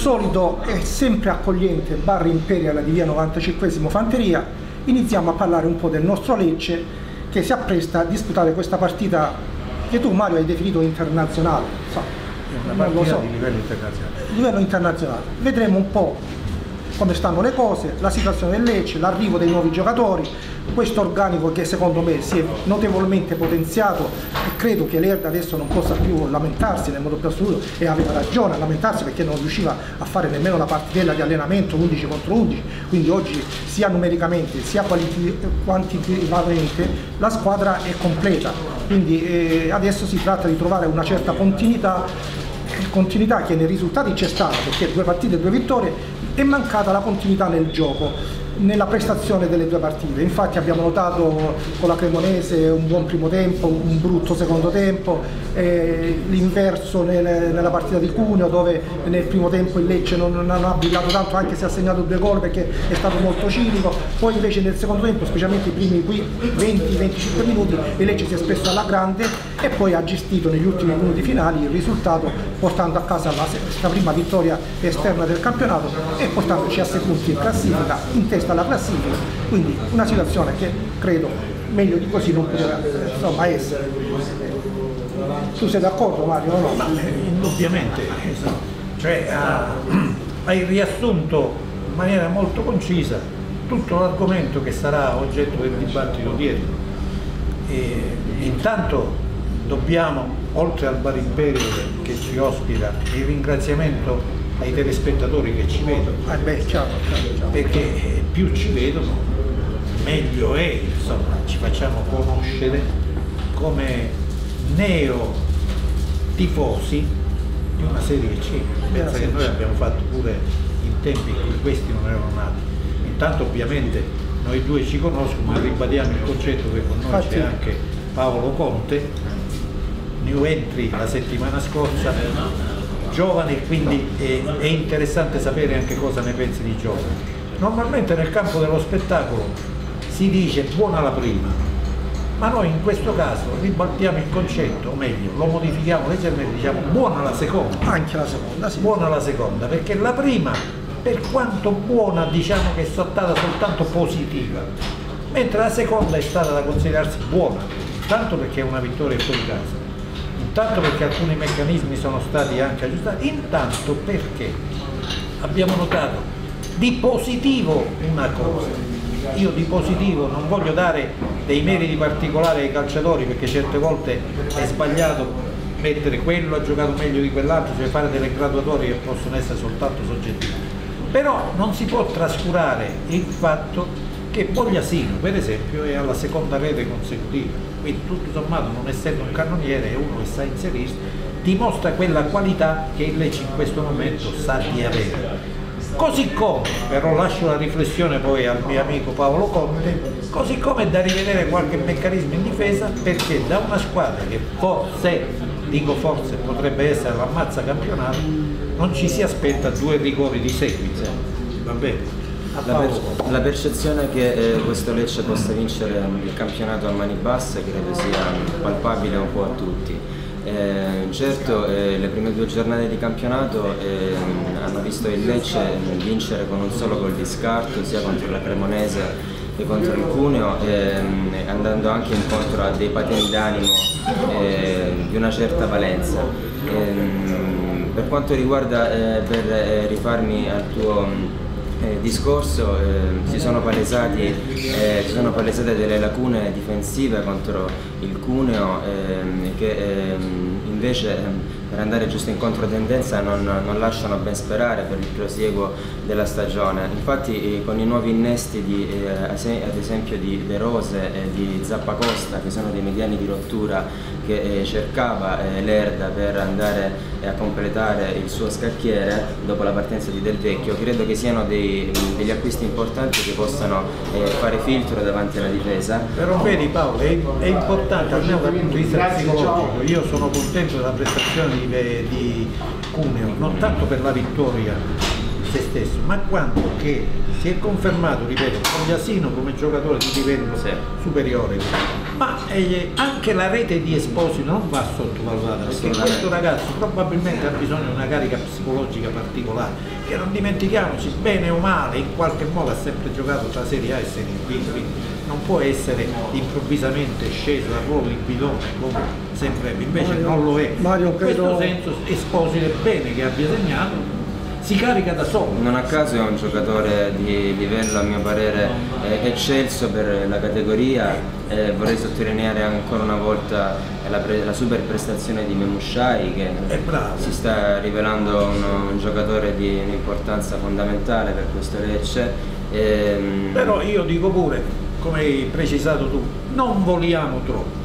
Solito è sempre accogliente Barra Imperial di via 95 Fanteria, iniziamo a parlare un po' del nostro Lecce che si appresta a disputare questa partita che tu Mario hai definito internazionale. So, una partita so. di livello internazionale. Livello internazionale. Vedremo un po' come stanno le cose, la situazione del Lecce, l'arrivo dei nuovi giocatori, questo organico che secondo me si è notevolmente potenziato e credo che l'Erda adesso non possa più lamentarsi nel modo più assoluto e aveva ragione a lamentarsi perché non riusciva a fare nemmeno la partitella di allenamento 11 contro 11, quindi oggi sia numericamente sia quantitativamente la squadra è completa, quindi eh, adesso si tratta di trovare una certa continuità continuità che nei risultati c'è stata perché due partite e due vittorie è mancata la continuità nel gioco nella prestazione delle due partite. Infatti abbiamo notato con la Cremonese un buon primo tempo, un brutto secondo tempo, eh, l'inverso nel, nella partita di Cuneo dove nel primo tempo il Lecce non, non ha brillato tanto anche se ha segnato due gol perché è stato molto cinico, poi invece nel secondo tempo, specialmente i primi 20-25 minuti, il Lecce si è espresso alla grande e poi ha gestito negli ultimi minuti finali il risultato portando a casa la, la prima vittoria esterna del campionato e portandoci a 6 punti in classifica in testa alla classifica, quindi una situazione che credo meglio di così non poteva insomma, essere. Tu sei d'accordo Mario no? Ma, eh, indubbiamente, cioè, hai riassunto in maniera molto concisa tutto l'argomento che sarà oggetto del dibattito dietro. E, intanto dobbiamo, oltre al Bar Imperio che ci ospita, il ringraziamento ai telespettatori che ci vedono. Ah, beh, ciao, ciao, ciao. Perché più ci vedono, meglio è, insomma, ci facciamo conoscere come neo tifosi di una serie C. Pensa che noi abbiamo fatto pure in tempi in cui questi non erano nati. Intanto ovviamente noi due ci conoscono, ma ribadiamo il concetto che con noi c'è anche Paolo Conte, new entry la settimana scorsa, giovane quindi è, è interessante sapere anche cosa ne pensi di giovani. Normalmente nel campo dello spettacolo si dice buona la prima, ma noi in questo caso ribaltiamo il concetto, o meglio, lo modifichiamo leggermente, diciamo buona la seconda. Anche la seconda, sì. Buona la seconda, perché la prima, per quanto buona, diciamo che è stata soltanto positiva, mentre la seconda è stata da considerarsi buona, tanto perché è una vittoria fuori casa intanto perché alcuni meccanismi sono stati anche aggiustati, intanto perché abbiamo notato di positivo una cosa, io di positivo non voglio dare dei meriti particolari ai calciatori perché certe volte è sbagliato mettere quello ha giocato meglio di quell'altro, cioè fare delle graduatorie che possono essere soltanto soggettive. Però non si può trascurare il fatto che Bogliasino per esempio è alla seconda rete consecutiva, quindi tutto sommato non essendo un cannoniere è uno che sa inserirsi, dimostra quella qualità che il Lecce in questo momento sa di avere. Così come, però lascio la riflessione poi al mio amico Paolo Conte, così come è da rivedere qualche meccanismo in difesa perché da una squadra che forse, dico forse, potrebbe essere l'ammazza campionato, non ci si aspetta due rigori di seguito. Va bene? La, per, la, percezione che eh, questo Lecce possa vincere il campionato a mani basse credo sia palpabile un po' a tutti. Eh, certo eh, le prime due giornate di campionato ehm, hanno visto il Lecce vincere con un solo gol di scarto sia contro la Cremonese che contro il Cuneo ehm, andando anche incontro a dei pateni d'animo di una certa valenza. Ehm, per quanto riguarda, eh, per eh, rifarmi al tuo eh, discorso eh, si, sono palesati, eh, si, sono palesate delle lacune difensive contro il Cuneo ehm, che ehm, invece ehm, per andare giusto in controtendenza non, non, lasciano ben sperare per il prosieguo della stagione. Infatti con i nuovi innesti di, eh, ad esempio di De Rose e di Zappacosta che sono dei mediani di rottura che eh, cercava eh, l'Erda per andare a completare il suo scacchiere dopo la partenza di Del Vecchio, credo che siano dei, degli acquisti importanti che possano eh, fare filtro davanti alla difesa. Però vedi Paolo, è, è importante almeno dal punto di vista psicologico, io sono contento della prestazione di, di Cuneo, non tanto per la vittoria se stesso, ma quanto che si è confermato, ripeto, Cogliasino come giocatore di livello superiore Ma eh, anche la rete di Esposito non va sottovalutata, perché questo ragazzo probabilmente ha bisogno di una carica psicologica particolare, che non dimentichiamoci, bene o male, in qualche modo ha sempre giocato tra Serie A e Serie B, quindi non può essere improvvisamente sceso al ruolo di bidone come sempre, invece Mario, non lo è. Mario, In questo credo- senso Esposito è bene che abbia segnato, si carica da solo. Non a caso è un giocatore di livello a mio parere eh, eccelso per la categoria e vorrei sottolineare ancora una volta la, la super prestazione di Memushai che si sta rivelando un, un giocatore di un'importanza fondamentale per questo Lecce. Ehm, Però io dico pure, come hai precisato tu, non voliamo troppo.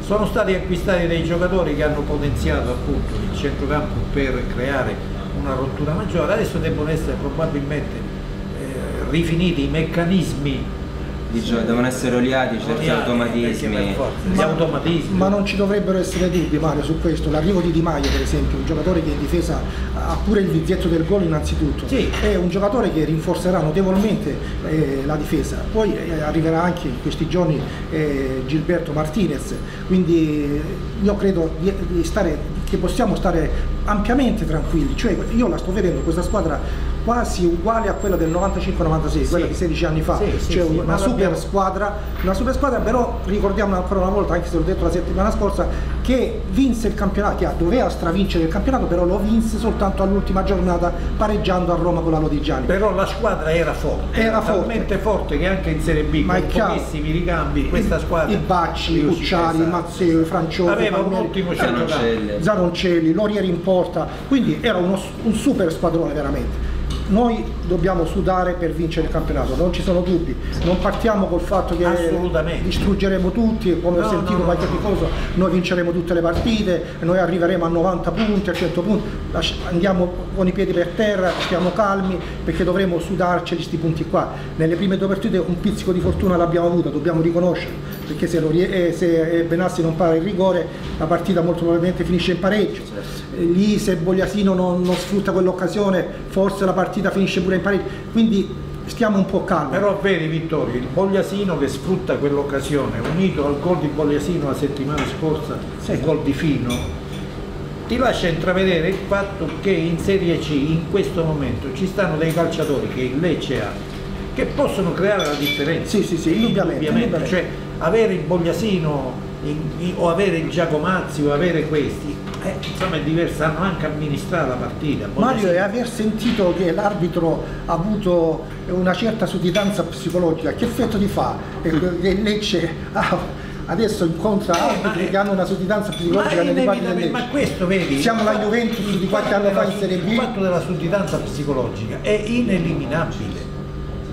Sono stati acquistati dei giocatori che hanno potenziato appunto il centrocampo per creare una rottura maggiore, adesso devono essere probabilmente eh, rifiniti i meccanismi di gio- devono essere oliati certi Oliati, automatismi. gli automatismi. Ma non ci dovrebbero essere dubbi Mario su questo, l'arrivo di Di Maio per esempio, un giocatore che in difesa ha pure il vizietto del gol innanzitutto, Sì. è un giocatore che rinforzerà notevolmente eh, la difesa, poi eh, arriverà anche in questi giorni eh, Gilberto Martinez, quindi io credo di, di stare, che possiamo stare ampiamente tranquilli, cioè io la sto vedendo questa squadra quasi uguale a quella del 95-96, quella di 16 anni fa, Sì, sì, cioè sì, una super squadra, una super squadra, però ricordiamo ancora una volta, anche se l'ho detto la settimana scorsa, che vinse il campionato, che doveva stravincere il campionato, però lo vinse soltanto all'ultima giornata pareggiando a Roma con la Lodigiani. Però la squadra era forte, Era forte. talmente forte che anche in Serie B Ma con pochissimi ricambi questa squadra I Bacci, Cucciari, esatto. Mazzeo, i Francioni, aveva un Palmieri, ottimo Zanoncelli. Zanoncelli, Lorieri in porta, quindi era uno- un super squadrone veramente. Noi dobbiamo sudare per vincere il campionato, non ci sono dubbi, non partiamo col fatto che distruggeremo tutti, come No, ho sentito no, qualche no. tifoso, noi vinceremo tutte le partite, noi arriveremo a 90 punti, a 100 punti, andiamo con i piedi per terra, stiamo calmi perché dovremo sudarci questi punti qua. Nelle prime due partite un pizzico di fortuna l'abbiamo avuta, dobbiamo riconoscere, perché se, eh, se eh, Benassi non para il rigore la partita molto probabilmente finisce in pareggio. Eh, Lì se Bogliasino non, non sfrutta quell'occasione forse la partita finisce pure in pareggio. Quindi stiamo un po' calmi. Però vedi Vittorio, il Bogliasino che sfrutta quell'occasione, unito al gol di Bogliasino la settimana scorsa, Sì. il gol di Fino, ti lascia intravedere il fatto che in Serie C in questo momento ci stanno dei calciatori che il Lecce ha che possono creare la differenza. Sì, sì, sì, indubbiamente, indubbiamente. Cioè avere il Bogliasino in- in- o avere il Giacomazzi o avere questi, eh, insomma è diverso, sanno anche amministrare la partita. Mario, e aver sentito che l'arbitro ha avuto una certa sudditanza psicologica, che effetto ti fa? Che Lecce ha- adesso incontra Eh, arbitri è- che hanno una sudditanza psicologica nelle partite del inevitabil- ma Lecce. questo vedi Siamo la Juventus di qualche anno fa in Serie B. il fatto della sudditanza psicologica è ineliminabile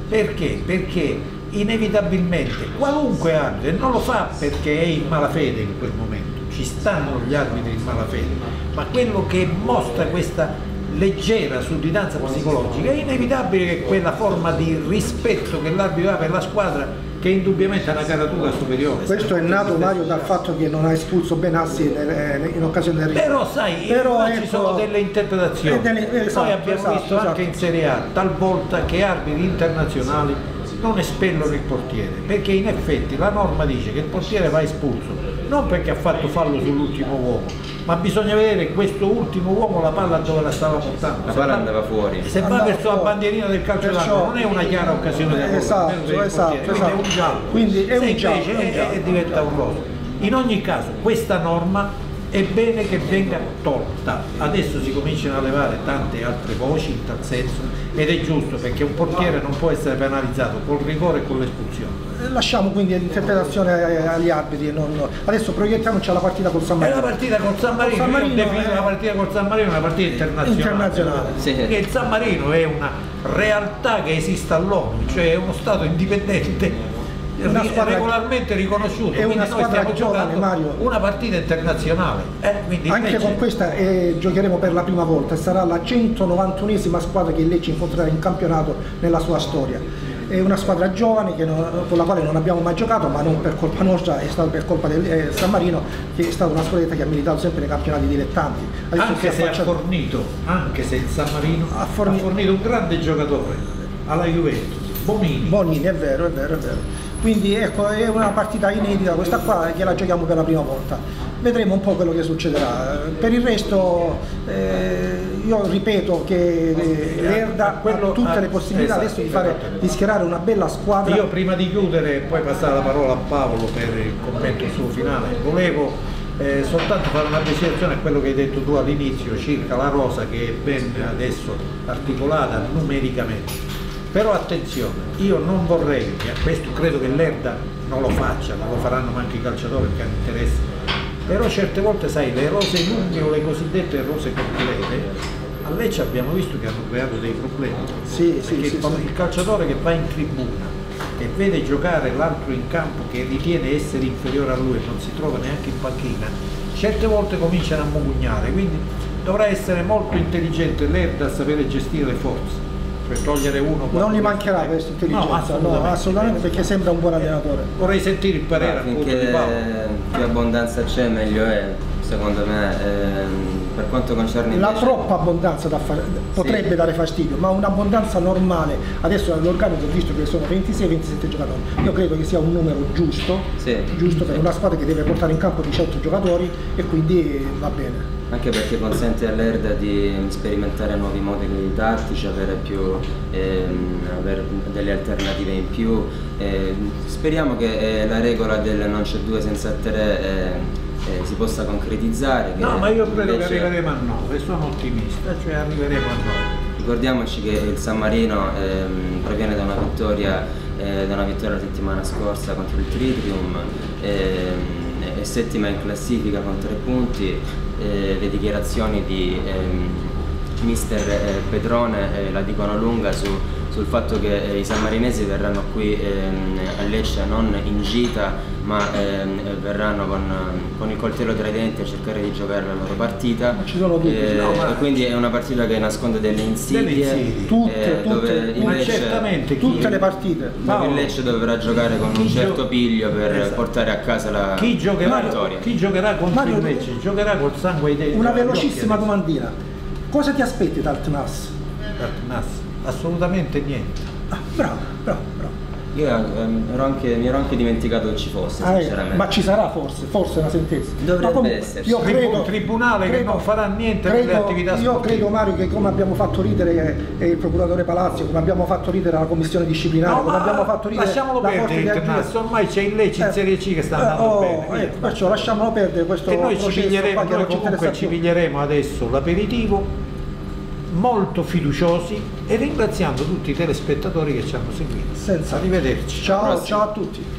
perché? perché inevitabilmente qualunque arbitro e non lo fa perché è in malafede in quel momento ci stanno gli arbitri in malafede ma quello che mostra questa leggera sudditanza psicologica è inevitabile che quella forma di rispetto che l'arbitro ha per la squadra che indubbiamente ha una caratura superiore Questo è nato Mario dal fatto che non ha espulso Benassi nel- in occasione del rigore. Però sai, Però, qua ci ecco, sono delle interpretazioni. eh, delle- esatto, Noi abbiamo esatto, visto esatto. anche in Serie A talvolta che arbitri internazionali non espellono il portiere, perché in effetti la norma dice che il portiere va espulso, non perché ha fatto fallo sull'ultimo uomo, ma bisogna vedere questo ultimo uomo la palla dove la stava portando. La palla va- andava fuori. Se va verso la bandierina del calcio d'angolo non è una chiara occasione da gol, Esatto, esatto, portiere, esatto. quindi è un giallo. Quindi è un giallo, invece è un è- giallo, è- diventa un rosso. In ogni caso questa norma è bene che venga tolta. Adesso si cominciano a levare tante altre voci in tal senso ed è giusto perché un portiere non può essere penalizzato col rigore e con l'espulsione. Lasciamo quindi l'interpretazione eh, agli arbitri. e non- Adesso proiettiamoci alla partita col San È la Marino. partita col San Marino, San Marino, eh. la partita col San Marino una partita internazionale. Internazionale. Sì. Perché il San Marino è una realtà che esiste all'ONU, cioè è uno Stato indipendente Una squadra- regolarmente riconosciuto. è una squadra giovane, Mario. una partita internazionale. eh, quindi Anche invece- con questa eh, giocheremo per la prima volta, sarà la 191esima squadra che Lecce incontrerà in campionato nella sua storia. È una squadra giovane che non- con la quale non abbiamo mai giocato, ma non per colpa nostra, è stato per colpa del eh, San Marino, che è stata una squadretta che ha militato sempre nei campionati dilettanti. Adesso anche se ha affacciato- fornito, anche se il San Marino Ha ha fornito- fornito, un grande giocatore alla Juventus, Bonini. Bonini, è vero, è vero, è vero. Quindi ecco, è una partita inedita questa qua che la giochiamo per la prima volta. Vedremo un po' quello che succederà. Per il resto eh, io ripeto che eh, l'Erda ha tutte le possibilità esatto, adesso di, fare, di schierare una bella squadra. Io prima di chiudere e poi passare la parola a Paolo per il commento suo finale, volevo eh, soltanto fare una precisazione a quello che hai detto tu all'inizio circa la rosa che è ben adesso articolata numericamente. Però attenzione, io non vorrei, e questo credo che l'Erda non lo faccia, non lo faranno neanche i calciatori perché hanno interesse, però certe volte sai le rose lunghe o le cosiddette rose complete a Lecce abbiamo visto che hanno creato dei problemi. Sì, sì, sì. il calciatore che va in tribuna e vede giocare l'altro in campo che ritiene essere inferiore a lui e non si trova neanche in panchina, certe volte cominciano a mugugnare, quindi dovrà essere molto intelligente l'Erda a sapere gestire le forze, cioè togliere uno. Non gli mancherà questa intelligenza, no, no, assolutamente, assolutamente, perché sembra un buon allenatore. Vorrei sentire il parere appunto di Paolo. più abbondanza c'è meglio è, secondo me. Ehm, per quanto concerne La invece- troppa abbondanza da fare- potrebbe Sì. dare fastidio, ma un'abbondanza normale, adesso all'organico ho visto che sono 26-27 giocatori, io credo che sia un numero giusto, Sì. giusto per Sì. una squadra che deve portare in campo 18 giocatori e quindi va bene. Anche perché consente all'Erda di sperimentare nuovi moduli tattici, avere, più, ehm, avere delle alternative in più. Ehm, speriamo che eh, la regola del non c'è due senza tre eh, eh, si possa concretizzare. che No, ma io credo che invece- arriveremo a 9, sono ottimista, cioè arriveremo a 9. Ricordiamoci che il San Marino ehm, proviene da una vittoria, eh, da una vittoria la settimana scorsa contro il Tritrium, ehm, è settima in classifica con tre punti, eh, le dichiarazioni di ehm, mister eh, Petrone eh, la dicono lunga su- sul fatto che eh, i sammarinesi verranno qui ehm, a Lecce non in gita ma ehm, verranno con, con il coltello tra i denti a cercare di giocare la loro partita ci sono dubbi, Eh, no, ma- e quindi è una partita che nasconde delle insidie, Delle insidie. Tutte, eh, tutte, Ma Lecce- certamente chi- Tutte le partite. dove Paolo, il Lecce dovrà giocare con chi un certo piglio per Esatto. portare a casa la, Chi giocherà, la vittoria. chi giocherà contro Mario, il Lecce? Giocherà col sangue dei Una agli occhi velocissima domandina, cosa ti aspetti dal TNAS? Nas, Assolutamente niente. Ah, bravo, bravo. Io ehm, ero anche- mi ero anche dimenticato che ci fosse, Ah, eh, sinceramente. ma ci sarà forse, forse una sentenza. Dovrebbe comunque, esserci. Io credo, tribunale che non farà niente per le credo- attività Io sportive. credo Mario che come abbiamo fatto ridere eh, il procuratore Palazzo, come abbiamo fatto ridere la commissione disciplinare, No, come abbiamo fatto ridere lasciamolo la perdere. Nas, ormai c'è il Lecce in Eh, Serie C che sta eh, andando oh, bene. eh, via, perciò lasciamolo perdere questo e noi ci processo piglieremo, qua che noi ci comunque ci piglieremo adesso l'aperitivo molto fiduciosi e ringraziando tutti i telespettatori che ci hanno seguito. Senza. Arrivederci. Ciao, ciao a tutti.